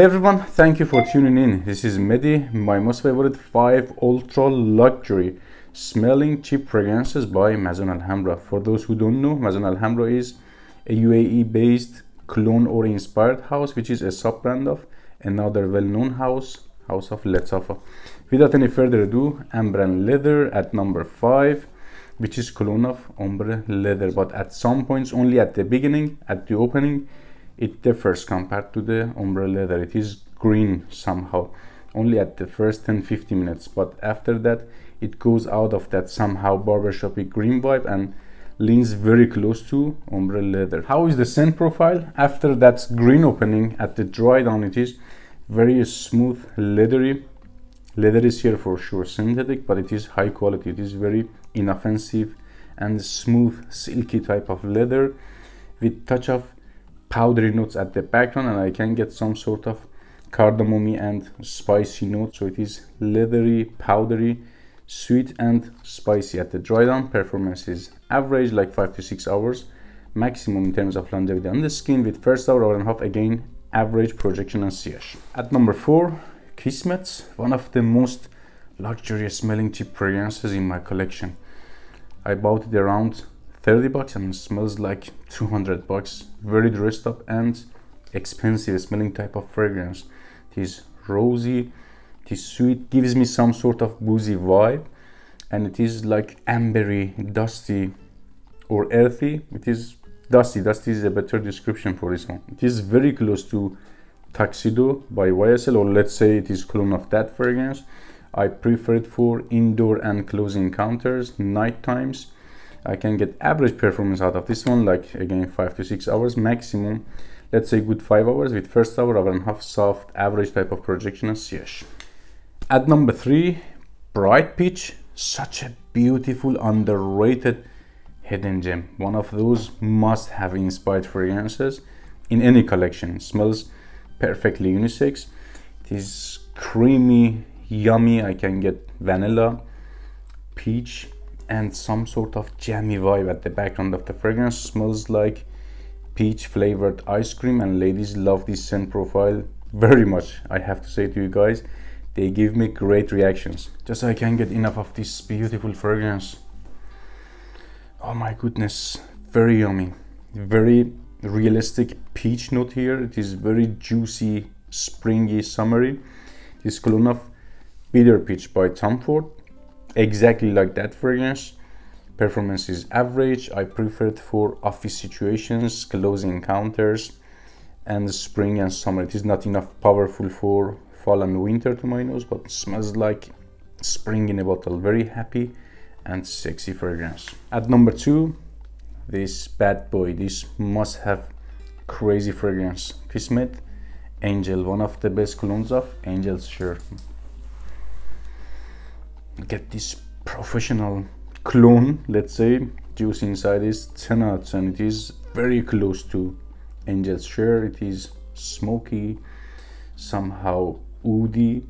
Hey everyone, thank you for tuning in. This is Mehdi, my most favorite 5 ultra luxury smelling cheap fragrances by Maison Alhambra. For those who don't know, Maison Alhambra is a UAE based clone or inspired house which is a sub brand of another well known house, House of Lattafa. Without any further ado, Ambran Leather at number 5 which is clone of Ombre Leather but at some points only at the beginning, at the opening it differs compared to the ombre leather it is green somehow only at the first 10-15 minutes. But after that it goes out of that somehow barbershopy green vibe and leans very close to ombre leather. How is the scent profile? After that green opening at the dry down it is very smooth leathery. Leather is here for sure synthetic but it is high quality. It is very inoffensive and smooth silky type of leather with touch of powdery notes at the background and I can get some sort of cardamom and spicy note so it is leathery powdery sweet and spicy. At the dry down performance is average like five to six hours maximum in terms of longevity. On the skin with first hour hour and a half again average projection and sillage. At number four kismet one of the most luxurious smelling cheap fragrances in my collection. I bought it around 30 bucks and smells like 200 bucks. Very dressed up and expensive smelling type of fragrance. It is rosy it is sweet gives me some sort of boozy vibe. And it is like ambery dusty or earthy. It is dusty dusty is a better description for this one. It is very close to tuxedo by ysl or let's say it is clone of that fragrance. I prefer it for indoor and close encounters night times I can get average performance out of this one like again five to six hours maximum. Let's say good five hours with first hour hour and half soft average type of projection and sillage at number three bright peach such a beautiful underrated hidden gem. One of those must have inspired fragrances in any collection. Smells perfectly unisex. It is creamy yummy. I can get vanilla peach and some sort of jammy vibe at the background of the fragrance. Smells like peach flavored ice cream and ladies love this scent profile very much i have to say to you guys. They give me great reactions. Just i can't get enough of this beautiful fragrance. Oh my goodness. Very yummy. Very realistic peach note here. It is very juicy springy summery. This clone of bitter peach by tom ford exactly like that fragrance performance is average. I prefer it for office situations close encounters and spring and summer. It is not enough powerful for fall and winter to my nose but smells like spring in a bottle. Very happy and sexy fragrance at number two this bad boy. This must have crazy fragrance. Kismet angel. One of the best colognes of angel's share get this professional clone let's say juice inside is 10 out and it is very close to angel's share. It is smoky somehow woody.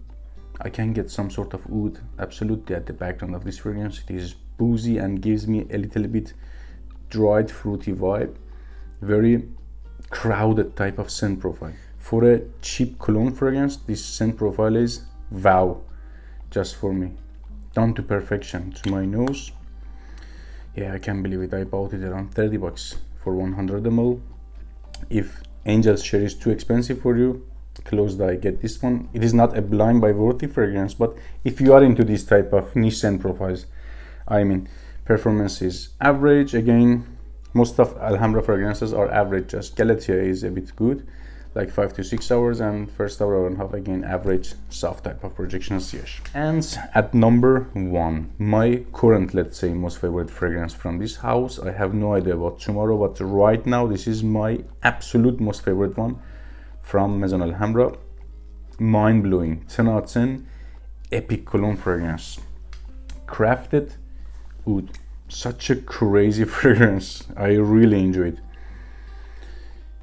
I can get some sort of wood absolutely at the background of this fragrance. It is boozy and gives me a little bit dried fruity vibe. Very crowded type of scent profile. For a cheap cologne fragrance this scent profile is wow just for me down to perfection to my nose. Yeah i can't believe it. I bought it around 30 bucks for 100 ml if angel's share is too expensive for you close eye get this one. It is not a blind by worthy fragrance but if you are into this type of niche scent profiles i mean performance is average. Again most of alhambra fragrances are average just galatea is a bit good like five to six hours and first hour and a half again average soft type of projection sillage and at number one my current let's say most favorite fragrance from this house i have no idea about tomorrow but right now this is my absolute most favorite one from maison alhambra. Mind-blowing. 10 out of 10 epic cologne fragrance. Crafted oud such a crazy fragrance. I really enjoyed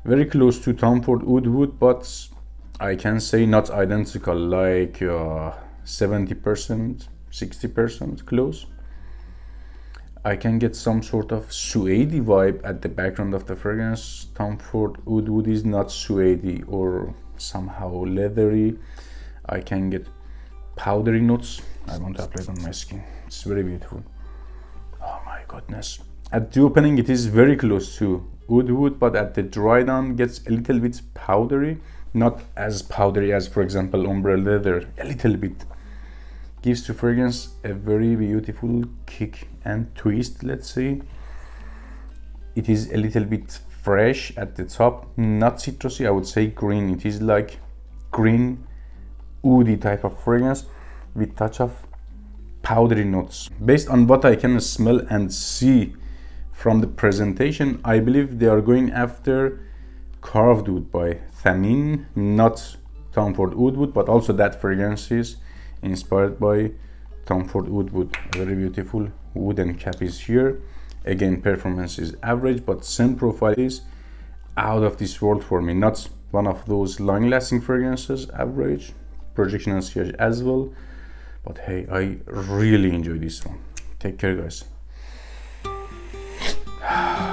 very close to Tom Ford Oud Wood, but I can say not identical, like 70%, uh, 60% close. I can get some sort of suede vibe at the background of the fragrance. Tom Ford Oud Wood is not suede or somehow leathery. I can get powdery notes. I want to apply it on my skin. It's very beautiful. Oh my goodness. At the opening it is very close to oud wood but at the dry down gets a little bit powdery not as powdery as for example ombre leather. A little bit. Gives to fragrance a very beautiful kick and twist let's say it is a little bit fresh at the top not citrusy i would say green. It is like green woody type of fragrance with touch of powdery notes. Based on what i can smell and see from the presentation i believe they are going after Carved Oud by Thameen not Tom Ford Oud Wood but also that fragrance is inspired by Tom Ford Oud Wood very beautiful wooden cap is here. Again performance is average but scent profile is out of this world for me. Not one of those long lasting fragrances average projection and sillage as well. But hey i really enjoy this one. Take care guys Wow.